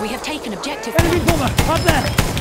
We have taken objective. Enemy bomber! Up there!